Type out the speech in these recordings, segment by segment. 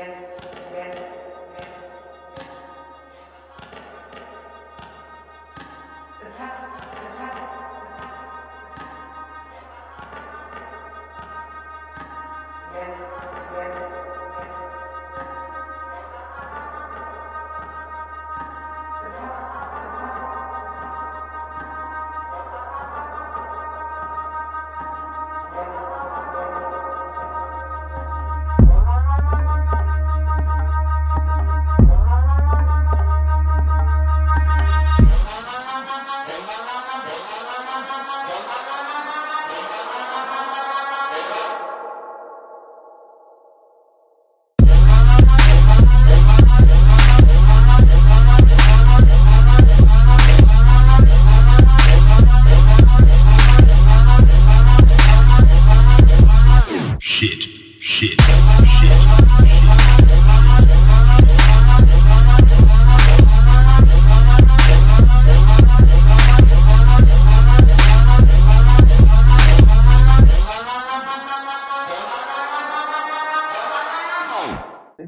ser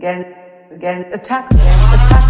again, again, attack, again, attack,